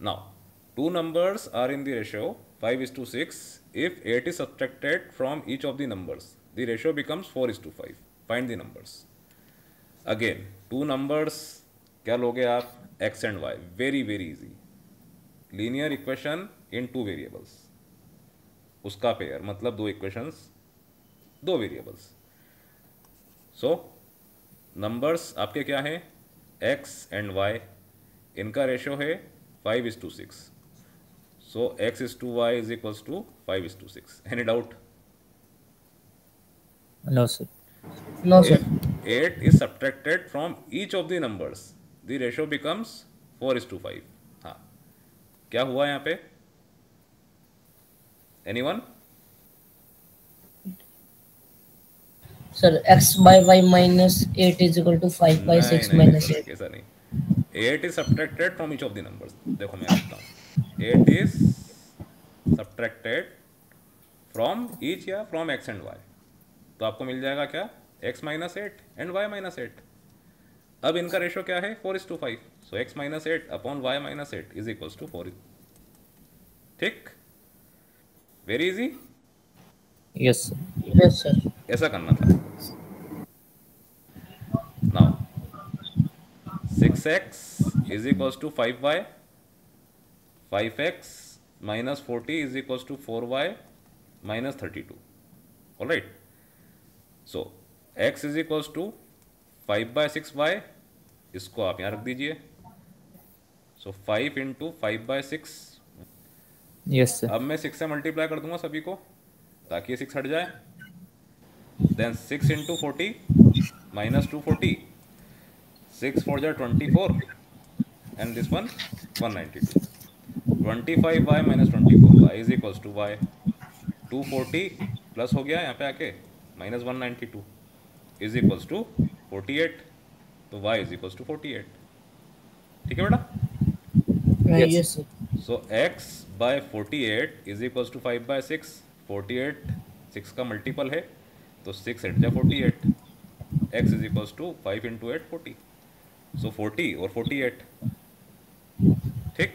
now two numbers are in the ratio 5 is to 6 if 8 is subtracted from each of the numbers the ratio becomes 4 is to 5 find the numbers again two numbers क्या लोगे आप x and y very very easy linear equation in two variables उसका pair मतलब दो equations दो variables so numbers आपके क्या हैं x एंड y इनका रेशियो है Five is to six so x is to y is equals to five is to six any doubt No, sir. No, sir. If 8 is subtracted from each of the numbers, the ratio becomes 4 is to 5. हाँ क्या हुआ यहाँ पे anyone Sir, x by y minus 8 is equal to 5 by 6 minus 8. ऐसा नहीं 8 is subtracted from each of the numbers. देखो मैं लिखता हूँ। 8 is subtracted from each या from x and y. तो आपको मिल जाएगा क्या? X minus eight and y minus eight अब इनका रेशियो क्या है? Four is to five so x minus eight upon y minus eight is equals to four ठीक? Very easy yes sir. Yes, sir. ऐसा करना था। Six x is equals to five y five x minus forty is equals to four y minus thirty two all right so x is equals to five by six y इसको आप यहाँ रख दीजिए। So five into five by six sir. अब मैं six से multiply कर दूँगा सभी को ताकि ये सिक्स हट जाए। Then six into forty minus two forty six four जा twenty four and this one one ninety two twenty five y minus twenty four y is equals to y two forty plus हो गया यहाँ पे आके minus one ninety two is equals to forty eight तो y is equals to forty eight ठीक है बेटा. So x by forty eight is equals to five by six forty eight six का मल्टीपल है तो सिक्स एट जा forty eight x is equals to five into eight forty so forty और forty eight ठीक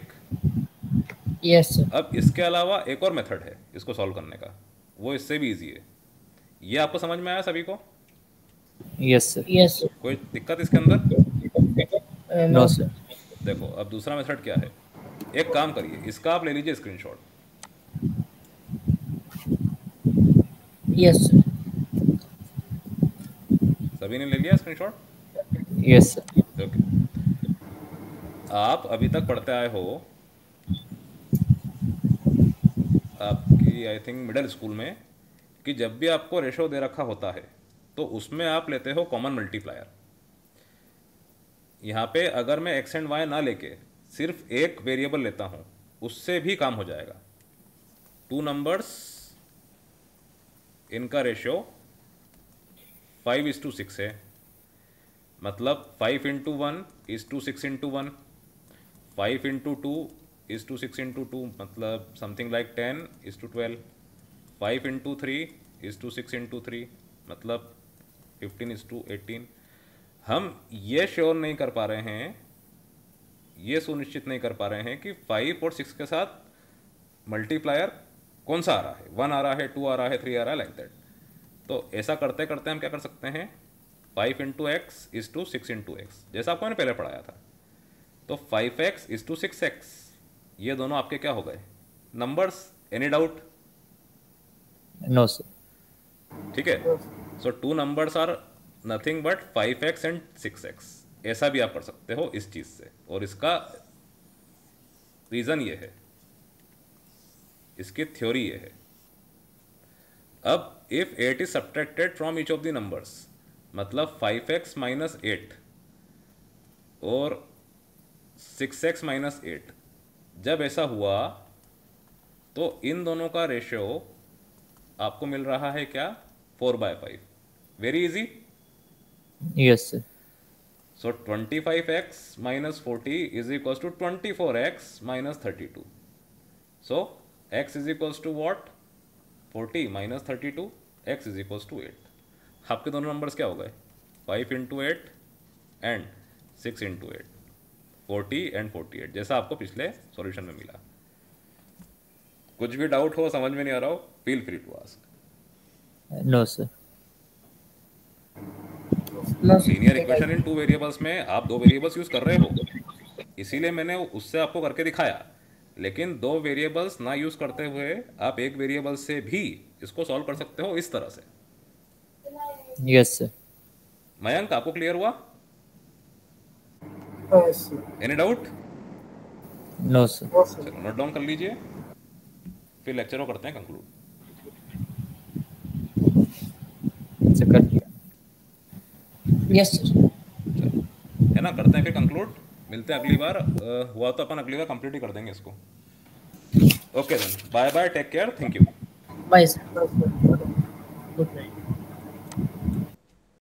Yes, sir. अब इसके अलावा एक और मेथड है इसको सॉल्व करने का। वो इससे भी इजी है। ये आपको समझ में आया सभी को? Yes, sir. Yes, sir. कोई दिक्कत इसके अंदर? Uh, No, no, देखो अब दूसरा मेथड क्या है? एक काम करिए इसका आप ले लीजिए स्क्रीनशॉट Yes, sir. सभी ने ले लिया स्क्रीनशॉट Yes, sir. ओके आप अभी तक पढ़ते आए हो आपकी आई थिंक मिडिल स्कूल में कि जब भी आपको रेशो दे रखा होता है तो उसमें आप लेते हो कॉमन मल्टीप्लायर यहाँ पे अगर मैं एक्स एंड वाई ना लेके सिर्फ़ एक वेरिएबल लेता हूँ, उससे भी काम हो जाएगा. टू नंबर्स इनका ratio five is to six है. मतलब five into one is to six into one five into two is to six into two मतलब something like ten is to twelve five into three is to six into three मतलब fifteen is to eighteen हम ये sure नहीं कर पा रहे हैं, ये सुनिश्चित नहीं कर पा रहे हैं कि फाइव और सिक्स के साथ मल्टीप्लायर कौन सा आ रहा है? वन आ रहा है टू आ रहा है थ्री आ रहा है लाइक दैट तो ऐसा करते करते हम क्या कर सकते हैं? Five into x is to six into x जैसा आपको मैंने पहले पढ़ाया था। तो five x is to six x ये दोनों आपके क्या हो गए? Numbers any doubt No, sir. ठीक है? So two numbers are nothing but five x and six x ऐसा भी आप पढ़ सकते हो इस चीज़ से। और इसका रीजन ये है। इसकी थ्योरी ये है। अब if eight is subtracted from each of the numbers मतलब फाइव एक्स माइनस एट और सिक्स एक्स माइनस एट जब ऐसा हुआ तो इन दोनों का रेशियो आपको मिल रहा है क्या? Four by five very easy yes sir. So twenty five x minus forty is equal to twenty four x minus thirty two so x is equal to what forty minus thirty two x is equal to eight आपके दोनों numbers क्या हो गए? Five into eight and six into eight forty and forty eight जैसा आपको पिछले solution में मिला। कुछ भी डाउट हो समझ में नहीं आ रहा हो feel free to ask no sir linear equation in two variables में आप दो वेरिएबल्स यूज़ कर रहे हो। इसीलिए मैंने उससे आपको करके दिखाया। लेकिन दो वेरिएबल्स ना यूज़ करते हुए आप एक वेरिएबल से भी इसको सॉल्व कर सकते हो इस तरह से। यस सर मयंक आपको क्लियर हुआ? एनी डाउट नो सर चलो नोट डाउन कर लीजिए। फिर लेक्चर को करते हैं कंक्लूड सर कर दिया। Sir. चलो है ना? करते हैं फिर कंक्लूड मिलते हैं अगली बार। अ, हुआ तो अपन अगली बार कंप्लीट ही कर देंगे इसको। Okay then bye bye take care thank you bye sir. Good night.